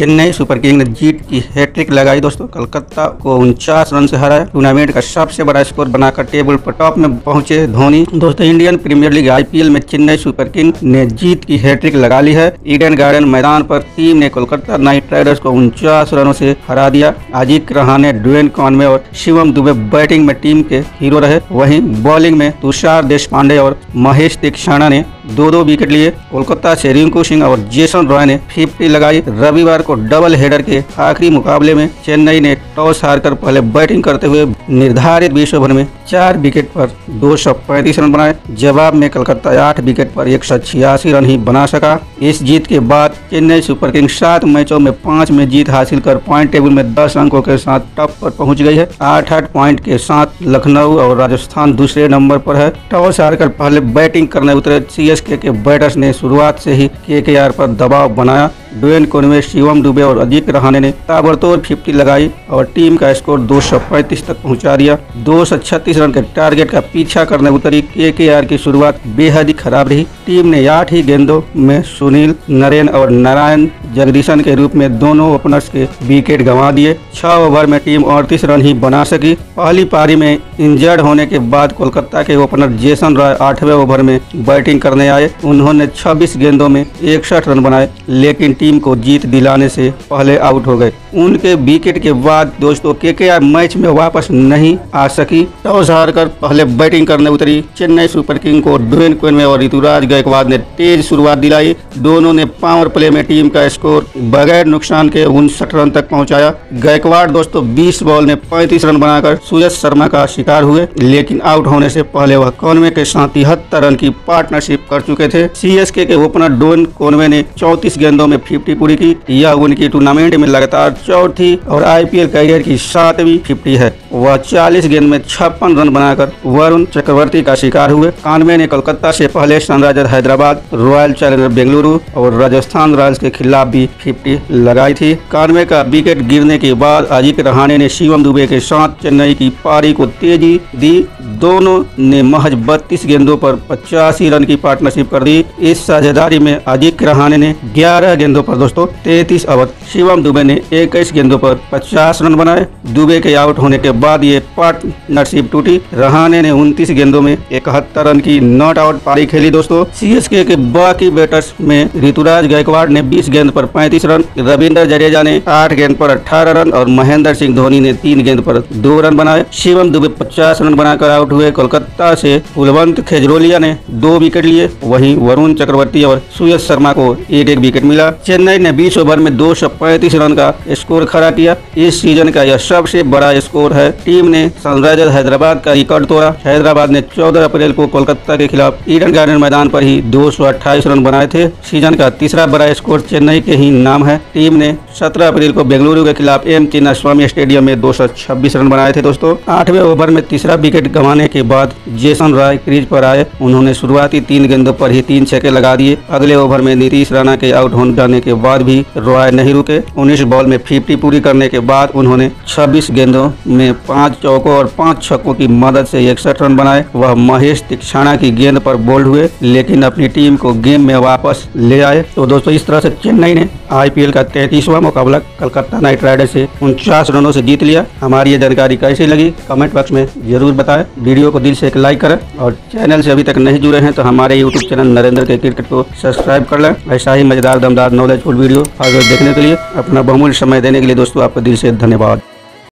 Chennai super king ने जीत की hat trick लगाई। दोस्तों, कलकत्ता को उनचास रन से हराया। टूर्नामेंट का सबसे बड़ा स्कोर बनाकर टेबल पर टॉप में पहुँचे धोनी। दोस्तों, इंडियन प्रीमियर लीग आईपीएल में चेन्नई सुपर किंग ने जीत की हैट्रिक लगा ली है। ईडन गार्डन मैदान पर टीम ने कोलकाता नाइट राइडर्स को उनचास रनों से हरा दिया। अजीत रहाने ड्वेन कॉनवे और शिवम दुबे बैटिंग में टीम के हीरो रहे। वहीं बॉलिंग में तुषार देश और महेश दीक्षाणा ने दो दो विकेट लिए कोलकाता से रिंकू सिंह और जेसन रॉय ने 50 लगाई। रविवार को डबल हेडर के आखिरी मुकाबले में चेन्नई ने टॉस हारकर पहले बैटिंग करते हुए निर्धारित बीस ओवर में चार विकेट पर दो सौ पैंतीस रन बनाए। जवाब में कलकत्ता आठ विकेट पर एक सौ छियासी रन ही बना सका। इस जीत के बाद चेन्नई सुपर किंग्स सात मैचों में पाँच में जीत हासिल कर पॉइंट टेबल में दस अंकों के साथ टॉप पर पहुँच गई है। आठ आठ पॉइंट के साथ लखनऊ और राजस्थान दूसरे नंबर पर है। टॉस हारकर पहले बैटिंग करने उतरे सी सीएसके के बैटर्स ने शुरुआत से ही केकेआर पर दबाव बनाया। डुएन कोनवे, शिवम दुबे और अजीत रहाने ने ताबड़तोड़ 50 लगाई और टीम का स्कोर 235 तक पहुँचा दिया। दो सौ छत्तीस रन के टारगेट का पीछा करने उतरी केकेआर की शुरुआत बेहद ही खराब रही। टीम ने आठ ही गेंदों में सुनील नरेन और नारायण जगदीशन के रूप में दोनों ओपनर्स के विकेट गंवा दिए। छह ओवर में टीम अड़तीस रन ही बना सकी। पहली पारी में इंजर्ड होने के बाद कोलकाता के ओपनर जेसन रॉय आठवें ओवर में बैटिंग करने आए। उन्होंने 26 गेंदों में इकसठ रन बनाए, लेकिन टीम को जीत दिलाने से पहले आउट हो गए। उनके विकेट के बाद दोस्तों के के मैच में वापस नहीं आ सकी। टॉस हारकर पहले बैटिंग करने उतरी। चेन्नई सुपर किंग को ड्वेन क्वेन और ऋतुराज गायकवाड ने तेज शुरुआत दिलाई। दोनों ने पावर प्ले में टीम का स्कोर बगैर नुकसान के उनसठ रन तक पहुँचाया। गायकवाड़ दोस्तों 20 बॉल में 35 रन बनाकर सूरज शर्मा का शिकार हुए, लेकिन आउट होने से पहले वह कॉनवे के साथ तिहत्तर रन की पार्टनरशिप कर चुके थे। सीएसके के ओपनर डोन कॉनवे ने चौतीस गेंदों में फिफ्टी पूरी की। यह उनकी टूर्नामेंट में लगातार चौथी और आईपीएल करियर की सातवीं फिफ्टी है। वह 40 गेंद में छप्पन रन बनाकर वरुण चक्रवर्ती का शिकार हुए। कानवे ने कोलकाता से पहले sunriser Hyderabad, royal challenger Bengaluru और राजस्थान रॉयल्स के खिलाफ भी 50 लगाई थी। कानवे का विकेट गिरने के बाद अजीत रहाणे ने शिवम दुबे के साथ चेन्नई की पारी को तेज़ी दी। दोनों ने महज बत्तीस गेंदों पर पचासी रन की पार्टनरशिप कर दी। इस साझेदारी में अजीत रहाणे ने ग्यारह गेंदों पर दोस्तों, तैतीस ओवर। शिवम दुबे ने इक्कीस गेंदों पर पचास रन बनाए। दुबे के आउट होने के बाद ये पार्टनरशिप टूटी। रहाने ने उनतीस गेंदों में इकहत्तर रन की नॉट आउट पारी खेली दोस्तों। सीएसके के बाकी बैटर्स में ऋतुराज गायकवाड़ ने 20 गेंद पर 35 रन, रविंद्र जडेजा ने 8 गेंद पर 18 रन और महेंद्र सिंह धोनी ने तीन गेंद पर दो रन बनाए। शिवम दुबे पचास रन बनाकर आउट हुए कोलकाता से कुलवंत खेजरोलिया ने दो विकेट लिए। वही वरुण चक्रवर्ती और सुयश शर्मा को एक एक विकेट मिला। चेन्नई ने बीस ओवर में दो सौ पैंतीस रन का स्कोर खड़ा किया। इस सीज़न का यह सबसे बड़ा स्कोर है। टीम ने सनराइजर हैदराबाद का रिकॉर्ड तोड़ा। हैदराबाद ने 14 अप्रैल को कोलकाता के खिलाफ ईडन गार्डन मैदान पर ही 228 रन बनाए थे। सीज़न का तीसरा बड़ा स्कोर चेन्नई के ही नाम है। टीम ने 17 अप्रैल को बेंगलुरु के खिलाफ एम चिन्नास्वामी स्टेडियम में 226 रन बनाए थे, दोस्तों। आठवें ओवर में तीसरा विकेट गंवाने के बाद जेसन रॉय क्रीज पर आए। उन्होंने शुरुआती तीन गेंदों पर ही तीन छक्के लगा दिए। अगले ओवर में नीतीश राणा के आउट हो जाने के बाद भी रॉय नहीं रुके। उन्नीस बॉल में फिफ्टी पूरी करने के बाद उन्होंने छब्बीस गेंदों में पाँच चौकों और पाँच छक्कों की मदद से इकसठ रन बनाए। वह महेश तिक्षाणा की गेंद पर बोल्ड हुए, लेकिन अपनी टीम को गेम में वापस ले आए। तो दोस्तों, इस तरह से चेन्नई ने आईपीएल का तैतीसवा मुकाबला कलकत्ता नाइट राइडर्स से उनचास रनों से जीत लिया। हमारी ये जानकारी कैसी लगी? कमेंट बॉक्स में ज़रूर बताएँ। वीडियो को दिल से एक लाइक करें और चैनल से अभी तक नहीं जुड़े हैं तो हमारे यूट्यूब चैनल नरेंद्र के क्रिकेट को सब्सक्राइब कर लें। ऐसा ही मज़ेदार दमदार नॉलेजफुल वीडियो देखने के लिए अपना बहुमूल्य समय देने के लिए दोस्तों आपका दिल से धन्यवाद।